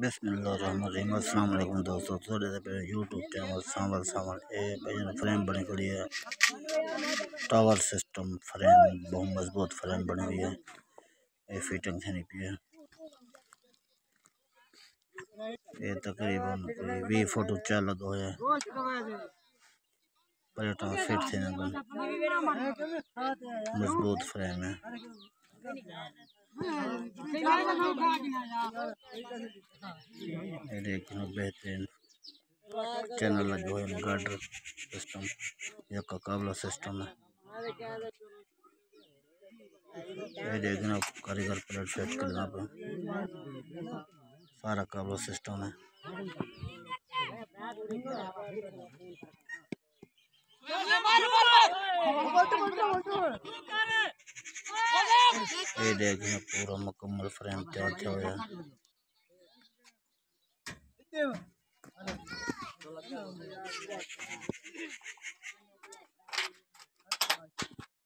بسم اللہ الرحمن الرحیم۔ السلام علیکم دوستو تھوڑے دے پہ یوٹیوب چینل سامل سامل اے بھائی فریم بنے کھڑی ہے۔ ٹاور سسٹم فریم، بہت مضبوط فریم بنے ہوئی ہے۔ اے فیٹنگ تھینی پی۔ ہے اے تقریباً کوئی وی فوٹو چل لگو ہے۔ پلیٹاں فٹ تھے مضبوط فریم ہے۔ دیکھنا بہترین چینل جو ہے گارڈر سسٹم یا قابلہ سسٹم ہے یہ دیکھنا کاریگر پلیٹ فیٹ کرنا پہ سارا قابلہ سسٹم ہے یہ دیکھیں پورا مکمل فریم تیار کیا ہوا ہے